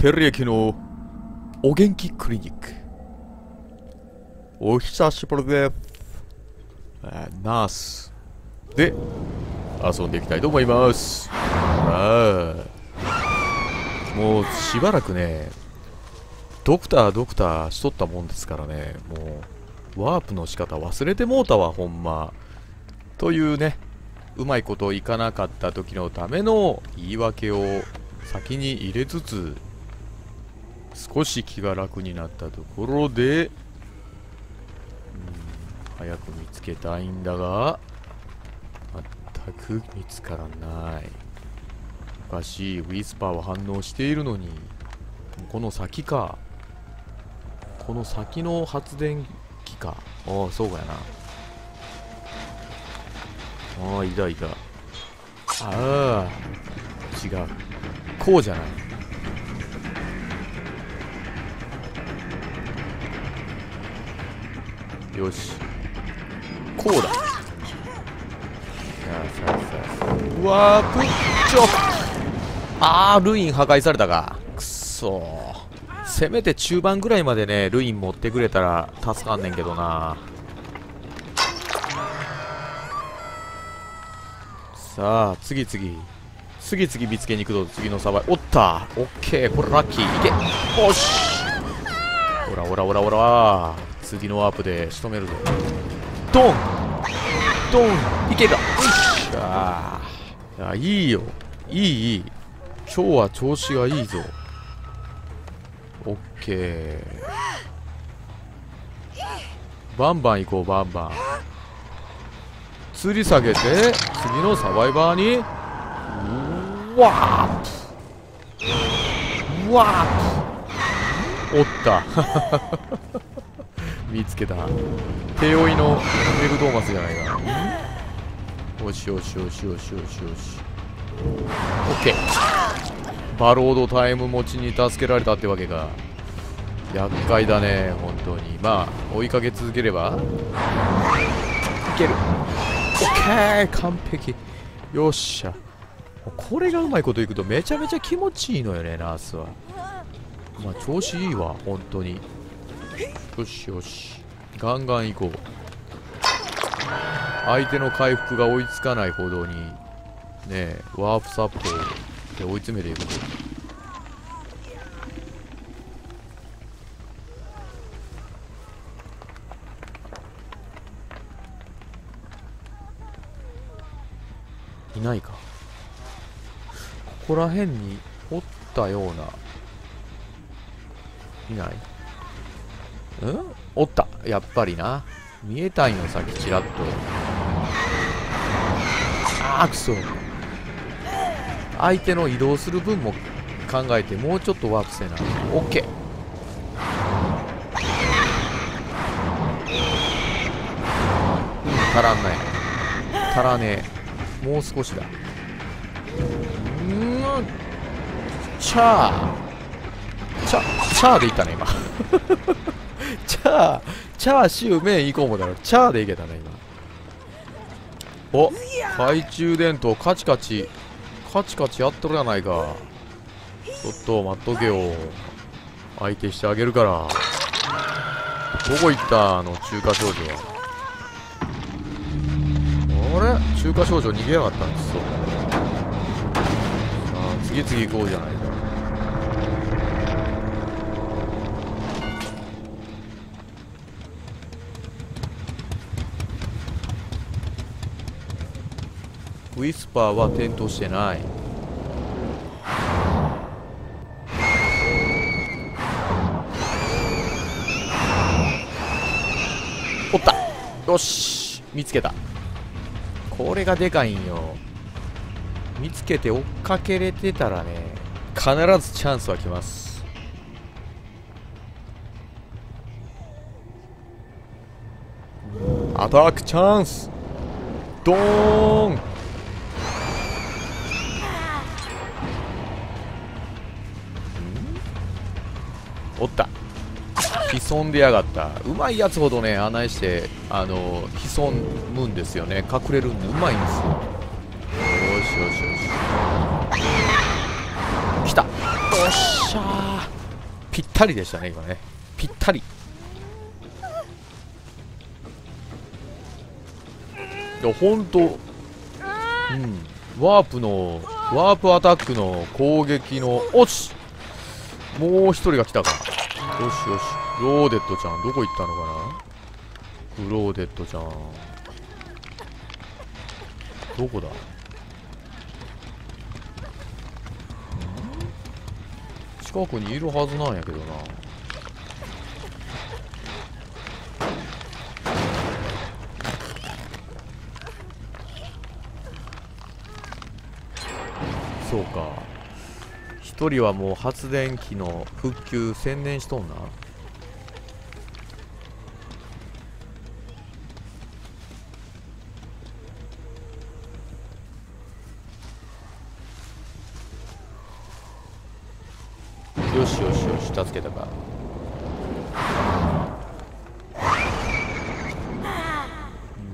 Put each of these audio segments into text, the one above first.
照り焼きのお元気クリニックお久しぶりですナースで遊んでいきたいと思いますああもうしばらくねドクタードクターしとったもんですからねもうワープの仕方忘れてもうたわほんまというねうまいこといかなかった時のための言い訳を先に入れつつ少し気が楽になったところで、うん、早く見つけたいんだが全く見つからない。おかしいウィスパーは反応しているのにこの先か。この先の発電機か。ああそうかやな。ああいたいた。ああ違う。こうじゃない。よし。こうだ。さあさあさあ。ワープちょああルイン破壊されたか。くそせめて中盤ぐらいまでねルイン持ってくれたら助かんねんけどな。さあ次々。次々見つけに行くぞ。次のサバイ。おった。オッケー。これラッキー。いけ。おし。ほらほらほらほら次のワープで仕留めるぞ。ドン。ドン。いけた。よしああいいよ。いいいい。今日は調子がいいぞ。オッケー。バンバン行こうバンバン。吊り下げて次のサバイバーに。うわー。うわー。おった 見つけた。手負いのメグドーマスじゃないか。よしよしよしよしよしよし。オッケーバロードタイム持ちに助けられたってわけか厄介だね本当に。まあ追いかけ続ければ。いける。オッケー完璧。よっしゃ。これがうまいこといくとめちゃめちゃ気持ちいいのよねナースは。まあ調子いいわ本当に。よしよし。ガンガン行こう。相手の回復が追いつかないほどにねワープサップで追い詰めていくぞ。いないか。ここら辺におったような。いない？うん？おった。やっぱりな。見えたんよさっきちらっと。ああくそ。相手の移動する分も考えてもうちょっとワープせな。オッケー。うん足らんない足らねえ。もう少しだ。うん。チャー。チャチャーでいったね今。ャーチャーシュー麺行こうもだろチャーでいけたね今。お懐中電灯カチカチ。カチカチやっとるやないか。ちょっと待っとけよ。相手してあげるから。どこ行った？あの中華少女はあれ？中華少女逃げやがった。んですそ。うさあ次々行こうじゃないか。ウィスパーは点灯してない。おった。よし。見つけた。これがでかいんよ。見つけて追っかけれてたらね必ずチャンスは来ます。アタックチャンス。ドーン。潜んでやがった。うまいやつほどね穴してあの潜むんですよね。隠れるんでうまいんですよ。よしよしよし。来た。よししゃー。ぴったりでしたね今ね。ぴったり。いやほんとうん。ワープのワープアタックの攻撃のおし。もう一人が来たか。よしよしローデッドちゃんどこ行ったのかな？ブローデッドちゃん。どこだ？近くにいるはずなんやけどな。そうか。一人はもう発電機の復旧専念しとんな。助けたか。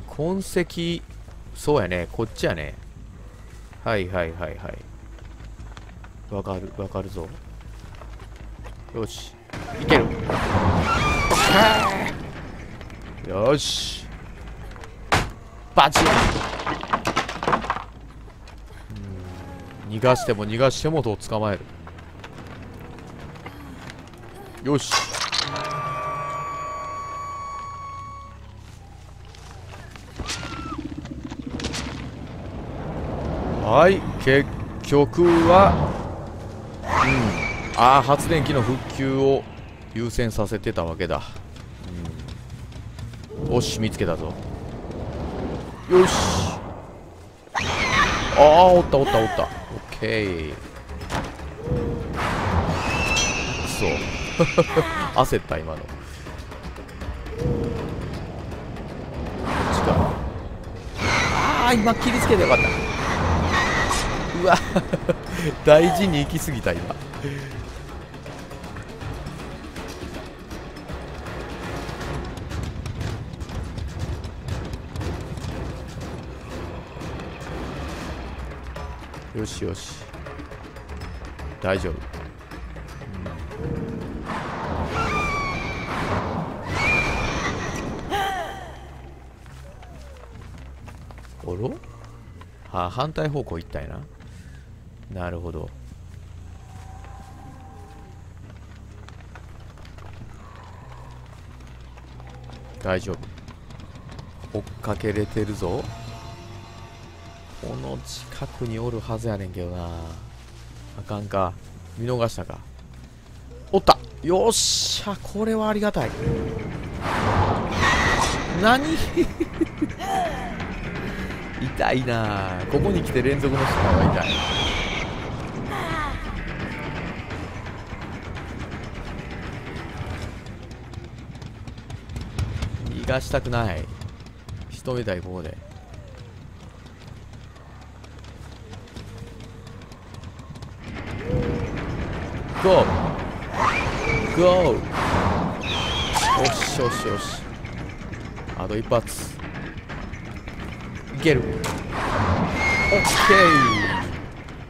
痕跡そうやね。こっちやね。はいはいはいはい。わかるわかるぞ。よし。いける。よし。バチうん。逃がしても逃がしてもと捕まえる。よし。はい結局はうん。ああ発電機の復旧を優先させてたわけだ、うん、おし見つけたぞ。よし。ああおったおったおった。オッケー。くそ。焦った今の。こっちかああ今切りつけてよかった。うわ。大事に行き過ぎた今。よしよし。大丈夫、あ反対方向行ったいな。なるほど。大丈夫。追っかけれてるぞ。この近くにおるはずやねんけどな。あかんか。見逃したか。おった。よっしゃ。これはありがたい。何？痛いな。ここに来て連続の失敗は痛い。逃がしたくない。仕留めたいここで。ゴー。ゴー。よしよしよしあと一発。ける。オッケー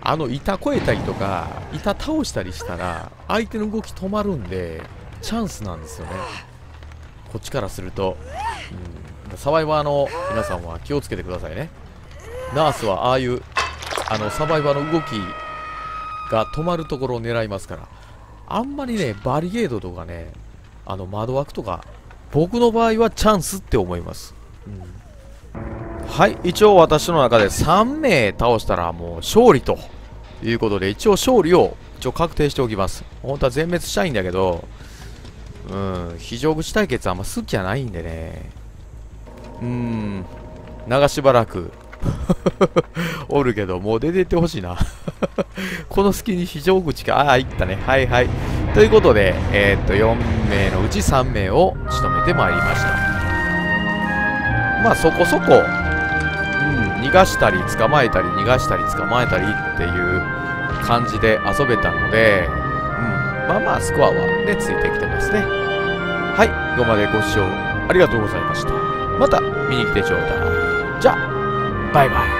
あの板越えたりとか板倒したりしたら相手の動き止まるんでチャンスなんですよね。こっちからすると、うん、サバイバーの皆さんは気をつけてくださいね。ナースはああいうあのサバイバーの動きが止まるところを狙いますから。あんまりねバリゲードとかねあの窓枠とか僕の場合はチャンスって思います、うん、はい一応私の中で3名倒したらもう勝利ということで一応勝利を一応確定しておきます本当は全滅したいんだけどうん非常口対決あんま好きじゃないんでねうん長しばらく おるけど、もう出てってほしいな。この隙に非常口か。ああ、いったね。はいはい。ということで、えー、っと、4名のうち3名を仕留めてまいりました。まあ、そこそこ、逃がしたり捕まえたり、逃がしたり捕まえたりっていう感じで遊べたので、うん、まあまあ、スコアはね、ついてきてますね。はい、ここまでご視聴ありがとうございました。また見に来てちょうだい。じゃあ、バイバイ。